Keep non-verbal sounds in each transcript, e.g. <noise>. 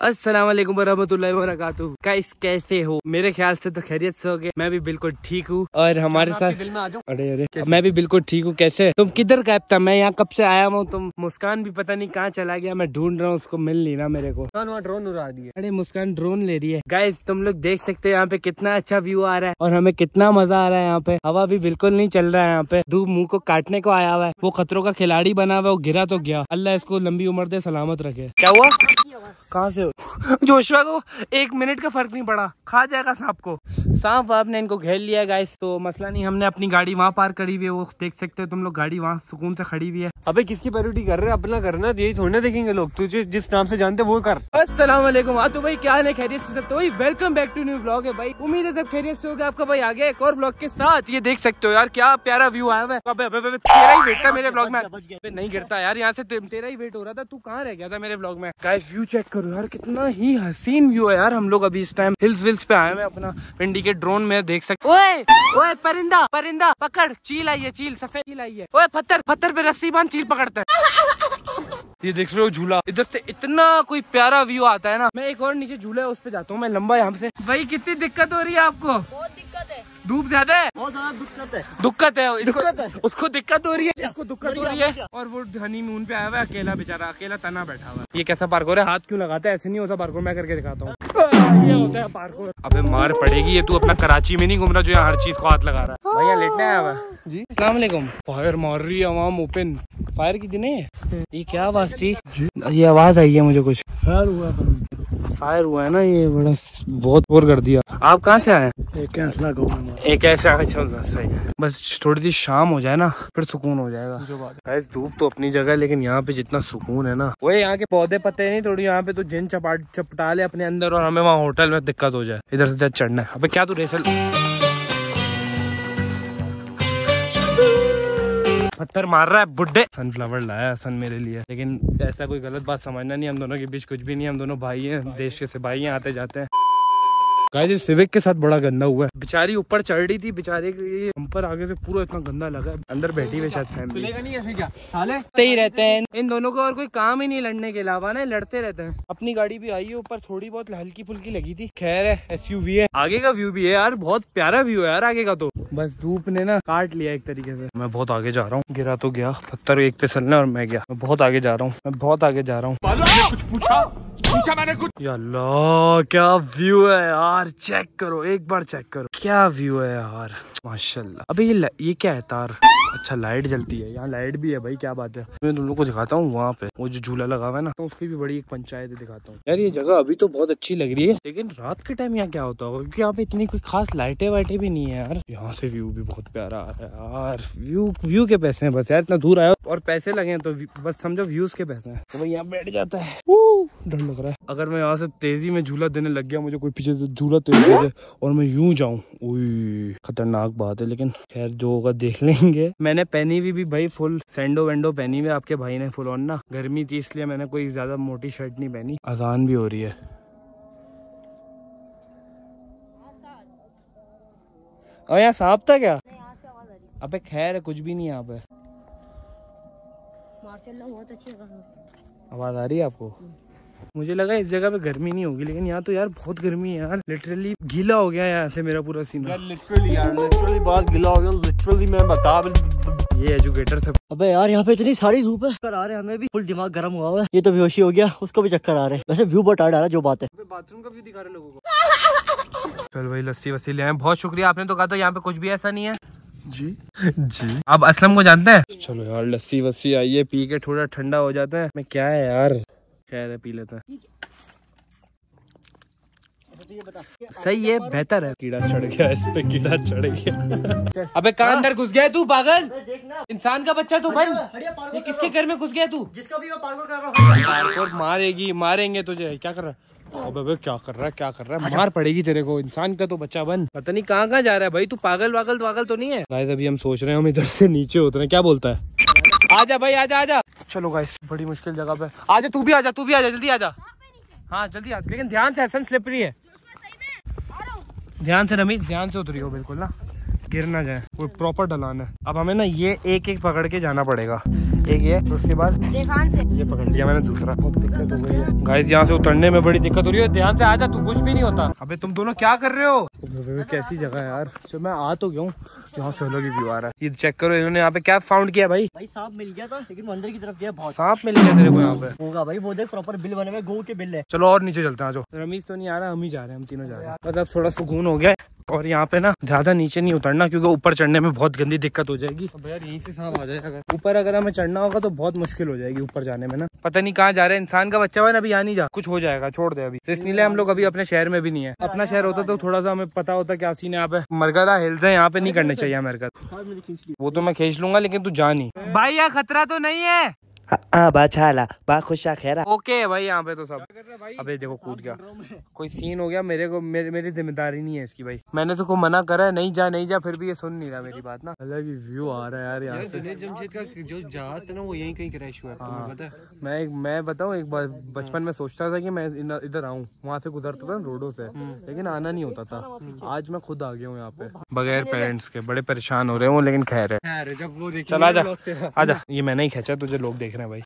अस्सलाम वालेकुम वरहमतुल्लाहि वबरकातुहू। गाइस कैसे हो? मेरे ख्याल से तो खैरियत से हो गए। मैं भी बिल्कुल ठीक हूँ और हमारे साथ दिल में आ जाओ अरे अरे। मैं भी बिल्कुल ठीक हूँ। कैसे? तुम किधर गए था? मैं यहाँ कब से आया हूँ? तुम मुस्कान भी पता नहीं कहाँ चला गया। मैं ढूंढ रहा हूँ उसको मिल नहीं रहा मेरे को। ड्रोन उड़ा दिया। अरे मुस्कान ड्रोन ले रही है। गाइस तुम लोग देख सकते हो यहाँ पे कितना अच्छा व्यू आ रहा है और हमें कितना मज़ा आ रहा है यहाँ पे। हवा भी बिल्कुल नहीं चल रहा है यहाँ पे। धूप मुँह को काटने को आया हुआ है। वो खतरों का खिलाड़ी बना हुआ है वो गिरा तो गया। अल्लाह इसको लंबी उम्र दे सलामत रखे। क्या हुआ? कहाँ से जोशुआ को एक मिनट का फ़र्क नहीं पड़ा। खा जाएगा सांप को। सांप वाप ने इनको घेर लिया गाइस तो मसला नहीं हमने अपनी गाड़ी वहाँ पार करी हुई है वो देख सकते हो तुम लोग गाड़ी वहाँ सुकून से खड़ी हुई है। अबे किसकी पैरोडी कर रहे हैं? अपना करना यही थोड़ी ना देखेंगे लोग। तुझे जिस नाम से जानते वो कर। अस्सलाम वालेकुम हाँ तो भाई क्या है? खैरियत से तो भाई? Welcome back to new blog है भाई। उम्मीद है सब खैरियत से होगा आपका भाई आगे एक और ब्लॉग के साथ। ये देख सकते हो यार क्या प्यारा व्यू आया हुआ है। तेरा ही वेट था मेरे ब्लॉग में। नहीं गिरता यार यहाँ से तेरा ही वेट हो रहा था। तू कहाँ रह गया था मेरे ब्लॉग में? गाइस व्यू चेक करो यार, कितना ही हसीन व्यू है यार हम लोग अभी इस टाइम हिल्स विल्स पे आए हुए अपना पिंडी के ड्रोन में देख सकते ओए ओए, परिंदा परिंदा, पकड़, चील आई है, चील, सफ़ेद चील आई है। ओए, पत्थर पत्थर पे रस्सी बाँध, चील पकड़ता है। ये देख रहे हो झूला, इधर से इतना कोई प्यारा व्यू आता है ना। मैं एक और नीचे झूला है, उस पे जाता हूँ, मैं लंबा यहाँ से। भाई, कितनी दिक्कत हो रही है आपको? धूप ज़्यादा है। बहुत ज़्यादा दिक्कत है। दिक्कत है दिक्कत है। उसको दिक्कत हो रही है। इसको दिक्कत हो रही है। और वो हनी मून पे आया हुआ है अकेला बेचारा अकेला तना बैठा हुआ है। ये कैसा पार्कोर है? हाथ क्यों लगाता है? ऐसे नहीं होता पार्कोर मैं करके दिखाता हूँ। <laughs> ये होता है पार्कोर अबे मार पड़ेगी ये तू अपना कराची में नहीं घूम रहा जो यहाँ हर चीज़ को हाथ लगा रहा है। भैया लेटने आया हुआ जी। सलामकुम फायर मार रही है आवाम ओपन फायर की दिन ये क्या आवाज़ थी? ये आवाज़ आई है मुझे कुछ। फायर हुआ फायर हुआ है ना ये बड़ा बहुत बोर कर दिया। आप कहाँ से आए एक ऐसा एक ऐसा सही बस थोड़ी सी शाम हो जाए ना फिर सुकून हो जाएगा। गैस धूप तो अपनी जगह लेकिन यहाँ पे जितना सुकून है ना। वो यहाँ के पौधे पत्ते नहीं थोड़ी यहाँ पे तो जिन चपाट चपटा ले अपने अंदर और हमें वहाँ होटल में दिक्कत हो जाए। इधर से चढ़ना है। अब क्या तू रेसल पत्थर मार रहा है बुड्ढे सनफ्लावर लाया सन मेरे लिए। लेकिन ऐसा कोई गलत बात समझना नहीं, हम दोनों के बीच कुछ भी नहीं, हम दोनों भाई हैं, देश के से भाई हैं, आते जाते हैं। गाइस सिविक के साथ बड़ा गंदा हुआ है। बेचारी ऊपर चढ़ रही थी बेचारे के ऊपर आगे से पूरा इतना गंदा लगा अंदर बैठी हुई शायद फैमिली नहीं ऐसे क्या? साले? ही रहते हैं। इन दोनों को और कोई काम ही नहीं लड़ने के अलावा ना लड़ते रहते हैं। अपनी गाड़ी भी आई है ऊपर थोड़ी बहुत हल्की फुल्की लगी थी। खैर है एस है। आगे का व्यू भी है यार बहुत प्यारा व्यू है यार आगे का तो। बस धूप ने ना काट लिया एक तरीके से। मैं बहुत आगे जा रहा हूँ। गिरा तो गया पत्थर एक पे सलने और मैं गया। मैं बहुत आगे जा रहा हूँ मैं बहुत आगे जा रहा हूँ। कुछ पूछा? पूछा मैंने कुछ अल्लाह, क्या व्यू है यार? चेक करो, एक बार चेक करो। क्या व्यू है यार? माशाल्लाह। अबे ये ये क्या है तार? अच्छा लाइट जलती है। यहाँ लाइट भी है भाई, क्या बात है। मैं तुम लोग को दिखाता हूँ वहाँ पे, वो जो झूला लगा हुआ है ना तो उसकी भी बड़ी एक पंचायत दिखाता हूँ। यार ये जगह अभी तो बहुत अच्छी लग रही है, लेकिन रात के टाइम यहाँ क्या होता होगा? क्योंकि यहाँ पे इतनी कोई खास लाइटें वाइटें भी नहीं है यार। यहाँ से व्यू भी बहुत प्यारा आ रहा है यार। व्यू व्यू के पैसे है बस यार, इतना दूर आया और पैसे लगे तो बस समझो व्यूज़ के पैसे हैं। तो भाई यहाँ बैठ जाता है। डर लग रहा है। अगर मैं यहाँ से तेज़ी में झूला देने लग गया, मुझे कोई पीछे से झूला तेज और मैं यूँ जाऊँ खतरनाक बात है, लेकिन खैर जो होगा देख लेंगे। मैंने पहनी हुई भी भाई फुल सेंडो वेंडो पहनी हुई आपके भाई ने फुल ऑन ना। गर्मी थी इसलिए मैंने कोई ज़्यादा मोटी शर्ट नहीं पहनी। अजान भी हो रही है। और यहाँ सांप था क्या? अबे खैर कुछ भी नहीं यहाँ पे। बहुत अच्छी आवाज़ आ रही है। आपको? मुझे लगा इस जगह पे गर्मी नहीं होगी लेकिन यहाँ तो यार बहुत गर्मी है यार। लिटरली गीला हो गया यहाँ से मेरा पूरा सीन यार लिटरली यार लिटरली बहुत गीला हो गया लिटरली मैं बता ये एजुकेटर सब। अबे यार यहाँ पे इतनी सारी धूप है। कर आ रहे हमें भी। फुल दिमाग गर्म हुआ है। ये तो बेहोशी हो गया उसको भी चक्कर आ रहे हैं। वैसे व्यू बहुत आ रहा है जो बात है। बाथरूम का व्यू दिखा रहे लोगों को। चल भाई लस्सी वस्सी ले आए। बहुत शुक्रिया आपने तो कहा था यहाँ पे कुछ भी ऐसा नहीं है। जी। जी। आप असलम को जानते हैं? चलो यार लस्सी वस्सी आइए पी के थोड़ा ठंडा हो जाता है। मैं क्या है यार? खैर है पी लेते हैं। सही है बेहतर है। कीड़ा चढ़ गया इस पे कीड़ा चढ़ गया। अबे कहाँ अंदर घुस गया तू पागल? इंसान का बच्चा तू बन। ये किसके घर में घुस गया तू? जिसका भी पार्कोर कर रहा हूँ। मारेगी मारेंगे तुझे। क्या कर रहा है? अबे क्या कर रहा है क्या कर रहा है? मार पड़ेगी तेरे को इंसान का तो बच्चा बन। पता नहीं कहाँ कहाँ जा रहा है भाई तू पागल वागल वागल तो नहीं है। गाइस अभी हम सोच रहे हैं हम इधर से नीचे उतरे क्या बोलता है? आजा भाई आजा आजा चलो गाइस बड़ी मुश्किल जगह पे। आजा तू भी आजा तू भी आजा जल्दी आजा। हाँ जल्दी आ लेकिन ध्यान से हसन स्लिपरी है। ध्यान से रमीज ध्यान से उतरी हो बिल्कुल ना। गिर ना जाए कोई प्रॉपर ढलान है। अब हमें ना ये एक एक पकड़ के जाना पड़ेगा। एक ये फिर उसके बाद से। ये पकड़ लिया मैंने दूसरा। बहुत दिक्कत हो गई है। गाइस यहाँ से उतरने में बड़ी दिक्कत हो रही है। ध्यान से आ जा तू कुछ भी नहीं होता। अबे तुम दोनों क्या कर रहे हो? कैसी जगह है यार? चल मैं आ तो गया हूँ। यहाँ से अलग ही व्यू आ रहा है। ये चेक करो इन्होंने यहाँ पे क्या फाउंड किया भाई? भाई सांप मिल गया था लेकिन वो अंदर की तरफ़ गया बहुत। सांप मिल गया तेरे को यहाँ पे। होगा भाई वो देख प्रॉपर बिल बने हुए गो के बिल है। चलो और नीचे चलते हैं जो रमीज तो नहीं आ रहा हम ही जा रहे हैं हम तीनों जा रहे हैं। मतलब थोड़ा सुकून हो गया और यहाँ पे ना ज़्यादा नीचे नहीं उतरना क्योंकि ऊपर चढ़ने में बहुत गंदी दिक्कत हो जाएगी। अब यार यहीं से सांप आ जाए अगर ऊपर अगर हमें चढ़ना होगा तो बहुत मुश्किल हो जाएगी ऊपर जाने में ना। पता नहीं कहाँ जा रहे हैं इंसान का बच्चा हुआ ना अभी यहाँ नहीं जा। कुछ हो जाएगा छोड़ दे अभी। इसलिए हम लोग अभी अपने शहर में भी नहीं है। अपना शहर होता तो थोड़ा सा हमें पता होता क्या सीन है यहाँ पे मरगदा हिल्स है यहाँ पे नहीं करने चाहिए मरगद वो तो मैं खींच लूँगा लेकिन तू जा नहीं। भाई यहाँ खतरा तो नहीं है। हाँ बाछाला बा खुशा खैरा। ओके भाई यहाँ पे तो सब। अबे देखो कूद गया। कोई सीन हो गया? मेरे को मेरे मेरी ज़िम्मेदारी नहीं है इसकी भाई। मैंने तो को मना करा है नहीं जा नहीं जा फिर भी ये सुन नहीं रहा मेरी बात ना। अलग ही व्यू आ रहा है यार यहाँ से। जमशेद का जो जहाज़ था ना वो यहीं कहीं क्रैश हुआ है मैं एक मैं बताऊँ एक बार बचपन में सोचता था कि मैं इधर आऊँ वहाँ से गुजरता था ना रोडों से लेकिन आना नहीं होता था। आज मैं खुद आ गया हूँ यहाँ पे। बगैर पेरेंट्स के बड़े परेशान हो रहे हैं लेकिन खैर है। जब वो चल आजा आजा <laughs> ये मैंने ही खींचा तुझे लोग देख रहे हैं भाई।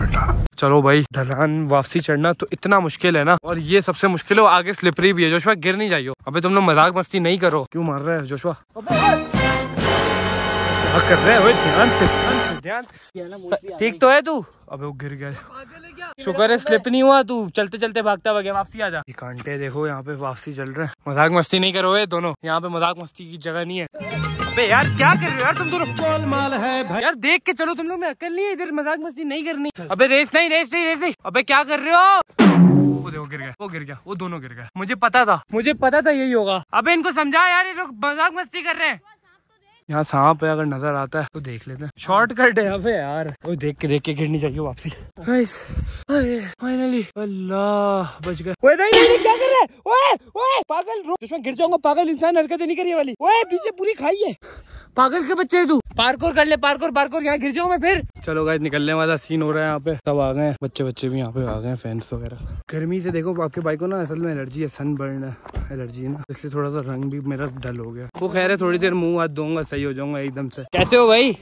बेटा। चलो भाई ढलान वापसी चढ़ना तो इतना मुश्किल है ना? और ये सबसे मुश्किल है आगे स्लिपरी भी है। जोशवा गिर नहीं जाइयो। अबे तुम लोग मज़ाक मस्ती नहीं करो। क्यों मार रहे हैं जोशवा? कर रहे हो ध्यान से ध्यान से ठीक तो है तू? अबे वो गिर गया। शुक्र है स्लिप नहीं हुआ तू। चलते चलते भागता गया वापसी आ जा। ये कांटे देखो यहाँ पे वापसी चल रहे हैं। मज़ाक मस्ती नहीं करो ये दोनों। यहाँ पे मज़ाक मस्ती की जगह नहीं है। अबे यार क्या कर रहे हो यार तुम दोनों? माल है भाई। यार देख के चलो तुम लोग मैं अकल नहीं है इधर मज़ाक मस्ती नहीं करनी। अबे रेस नहीं रेस नहीं रेस नहीं। अबे क्या कर रहे हो? वो देखो गिर गया वो गिर गया वो दोनों गिर गए मुझे पता था। मुझे पता था यही होगा। अबे इनको समझा यार ये लोग मज़ाक मस्ती कर रहे हैं। यहाँ सांप है अगर नज़र आता है तो देख लेते हैं। शॉर्टकट है अबे यार। वो देख के देख के गिरनी चाहिए वापसी। फाइनली अल्लाह बच गए। ओए नहीं, नहीं क्या कर रहा है? ओए ओए पागल जिसमें गिर जाऊँगा पागल इंसान हरकतें नहीं करिए वाली। ओए पीछे पूरी खाई है। पागल के बच्चे है तू। पार्कोर कर ले पार्कोर पार्कोर यहाँ गिर जाऊँ मैं फिर। चलो गाइस निकलने वाला सीन हो रहा है यहाँ पे। सब आ गए बच्चे बच्चे भी यहाँ पे आ गए फैंस वगैरह। गर्मी से देखो आपके बाइक को ना असल में एलर्जी है सन बर्न है एलर्जी है ना। इसलिए थोड़ा सा रंग भी मेरा डल हो गया। वो खैर है थोड़ी देर मुँह हाथ दूँगा सही हो जाऊँगा एकदम से। कैसे हो भाई?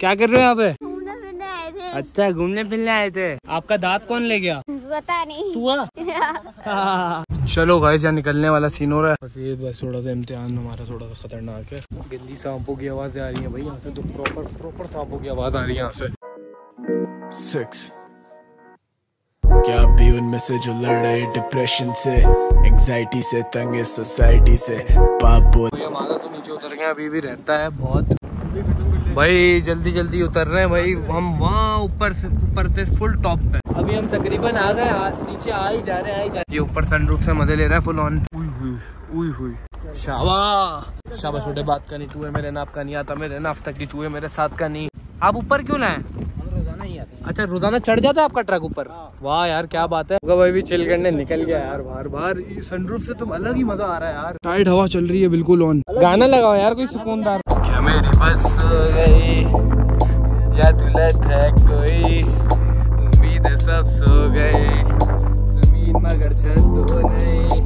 क्या कर रहे हो यहाँ पे? घूमने फिरने आए थे। अच्छा घूमने फिरने आए थे। आपका दांत कौन ले गया? पता नहीं। हुआ <laughs> चलो गाइस यहाँ निकलने वाला सीन हो रहा है। बस ये बस थोड़ा सा इम्तिहान हमारा थोड़ा सा खतरनाक है। गंदी सांपों की आवाज़ें आ रही है भाई यहाँ से तो प्रॉपर प्रॉपर सांपों की आवाज़ आ रही है यहाँ से। सिक्स क्या भी उनमें से जो लड़ रहे डिप्रेशन से एंजाइटी से तंग है सोसाइटी से पाप बोल। तो ये हमारा तो नीचे उतर गया अभी भी रहता है बहुत। भाई जल्दी जल्दी उतर रहे हैं भाई हम वहाँ ऊपर से ऊपर थे फुल टॉप पे। अभी हम तकरीबन आ गए नीचे आ ही जा रहे हैं आ ही जा ये ऊपर सनरूफ से मज़े ले रहा है फुल ऑन उई हुई उई हुई। शाबा शाबा छोटे बात का नहीं तू है मेरे नाप का नहीं आता मेरे नाफ तक की तू है मेरे साथ का नहीं। आप ऊपर क्यों लाए? अच्छा रोज़ाना चढ़ जाता है आपका ट्रक ऊपर? वाह यार क्या बात है। भाई भी चिल करने निकल गया यार बाहर बाहर। सनरूफ से तो अलग ही मज़ा आ रहा है यार। टाइट हवा चल रही है बिल्कुल ऑन गाना लगाओ यार कोई सुकूनदार। क्या मेरी बस हो गई? या तुले थे कोई? उम्मीद सब सो गई ज़मीन मगर छत तो नहीं।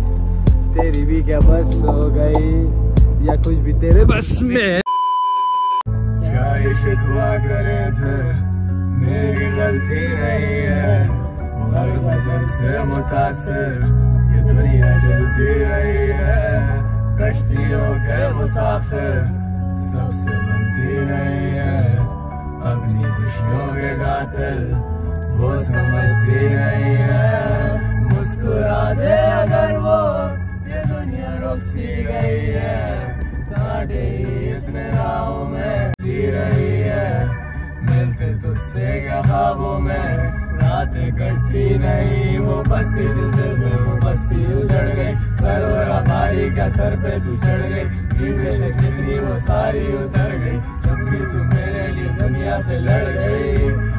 तेरी भी क्या बस सो गई। या कुछ भी तेरे बस में। क्या ये शिकवा करे फिर, मेरी गलती नहीं है। हर से मुतासिर, ये दुनिया जलती रही है। कश्तियों के मुसाफिर, सबसे बनती नहीं है। अपनी खुशियों के कातिल वो समझती नहीं है। मुस्कुरा दे अगर वो, ये दुनिया रुक सी गई है। कांटे इतने राहों में जी रही है। मिलते तुझसे ख्वाबों में? रातें कटती नहीं, वो बस्ती जिस में वो बस्ती उजड़ गई। सरोरा बारी का सर पे तू चढ़ गई। कितनी, वो सारी उतर गई। जब भी तू मेरे लिए दुनिया से लड़ गई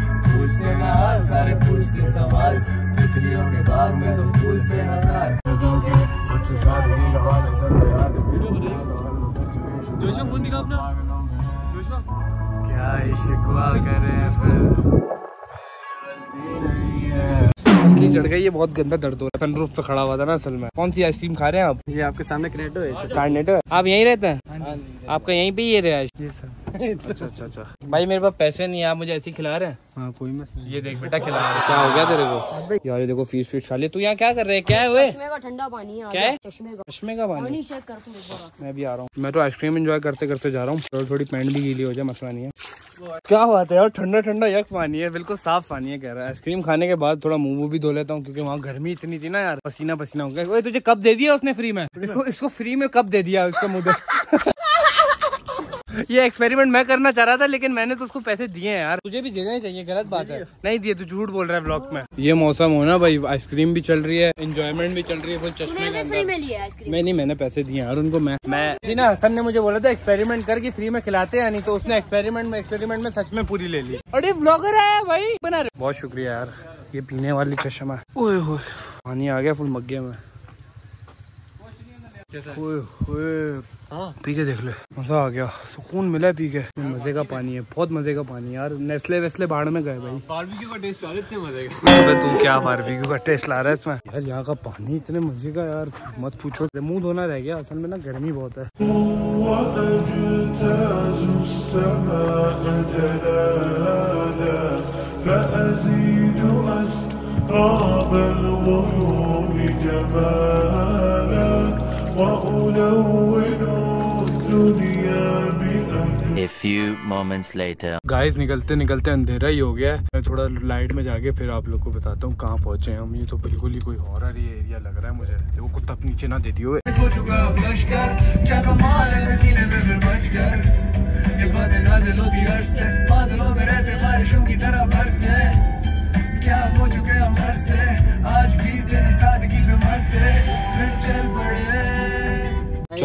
पूछते ना हाल सारे पूछते सवाल। तितलियों के बाग में तो फूलते हज़ार। क्या शिकवा करे फिर? असली चढ़ गई ये बहुत गंदा दर्द हो रहा है। सनरूफ पे खड़ा हुआ था ना असल में। कौन सी आइसक्रीम खा रहे हैं आप? ये आपके सामने कनेक्ट है। कार्नेटो आप यहीं रहते हैं? आपका यहीं पे ही ये रहा है अच्छा अच्छा अच्छा। भाई मेरे पास पैसे नहीं है आप मुझे ऐसे ही खिला रहे हैं। हाँ कोई मसला ये देख बेटा खिला रहे क्या हो गया तेरे को? यार ये देखो फ़ीस फ़ीस खा ले तू यहाँ क्या कर रहे है? क्या है चश्मे का ठंडा पानी है क्या है? चश्मे का। चश्मे का पानी? चेक कर तू मैं भी आ रहा हूँ। मैं तो आइसक्रीम एंजॉय करते करते जा रहा हूँ। थोड़ी थोड़ी पैंट भी गीली हो जाए मसला नहीं है। क्या बात है यार ठंडा ठंडा यक पानी है। बिल्कुल साफ़ पानी है कह रहा है। आइसक्रीम खाने के बाद थोड़ा मुँह भी धो लेता हूँ क्योंकि वहाँ गर्मी इतनी थी ना यार। पसीना पसीना हो गया। तुझे कब दे दिया उसने फ्री में? इसको इसको फ्री में कब दे दिया उसका मुँह धो- <laughs> <laughs> ये एक्सपेरिमेंट मैं करना चाह रहा था लेकिन मैंने तो उसको पैसे दिए हैं यार। तुझे भी देने चाहिए गलत बात है। नहीं दिए तू झूठ बोल रहा है ब्लॉग में। ये मौसम हो ना भाई आइसक्रीम भी चल रही है इंजॉयमेंट भी चल रही है चश्मे के फ्री अंदर। में नहीं मैंने पैसे दिए यार उनको मैं मैं जी ना हसन ने मुझे बोला था एक्सपेरिमेंट करके फ्री में खिलाते हैं नहीं तो उसने एक्सपेरिमेंट में एक्सपेरिमेंट में सच में पूरी ले ली। अरे ब्लॉगर है भाई बना रहे। बहुत शुक्रिया यार ये पीने वाली चश्मा। ओए पानी आ गया फुल मग्गे में। ओए पी के देख ले। मज़ा आ गया। सुकून मिला है पी के। मज़े का पानी है बहुत मज़े का पानी यार। नेस्ले वेस्ले बाढ़ में गए भाई। बारबेक्यू का टेस्ट आ मज़े का। तू क्या बारबेक्यू का टेस्ट ला रहा है इसमें? यार यहाँ का पानी इतने मज़े का यार। मत पूछो। मुँह धोना रह गया असल में ना गर्मी बहुत है। A few moments later. Guys निकलते निकलते अंधेरा ही हो गया है। मैं थोड़ा लाइट में जाके फिर आप लोग को बताता हूँ कहाँ पहुँचे हैं हम। ये तो बिल्कुल ही कोई हॉरर ही एरिया लग रहा है मुझे। देखो कुत्ता नीचे ना दे देती हुए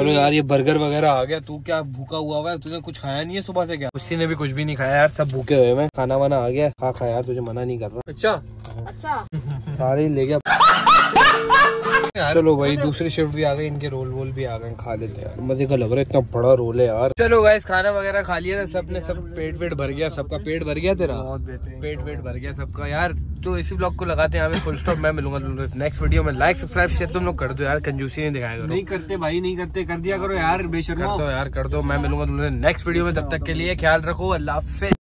चलो यार ये बर्गर वगैरह आ गया तू क्या भूखा हुआ हुआ है? तूने कुछ खाया नहीं है सुबह से क्या? उसी ने भी कुछ भी नहीं खाया यार सब भूखे हुए हैं। खाना वाना आ गया खा खा यार तुझे मना नहीं कर रहा। अच्छा? अच्छा। सारे ले गया। चलो भाई दूसरी शिफ्ट भी आ गई इनके रोल वोल भी आ गए खा लेते हैं मज़े का लग रहा है इतना बड़ा रोल है यार। चलो गाइस खाना वगैरह खा लिया था सबने सब पेट वेट भर गया सबका पेट भर गया तेरा? पेट वेट भर गया सबका। यार तो इसी ब्लॉग को लगाते हैं हमें फुल स्टॉप मैं मिलूँगा तुम नेक्स्ट वीडियो में। लाइक सब्सक्राइब शेयर तुम लोग कर दो यार कंजूसी नहीं दिखाया करो। नहीं करते भाई नहीं करते कर दिया करो यार, बेशर्मा। कर दो यार, कर दो। मैं मिलूँगा तुमसे नेक्स्ट वीडियो में, तब तक के लिए ख्याल रखो, अल्लाह हाफिज।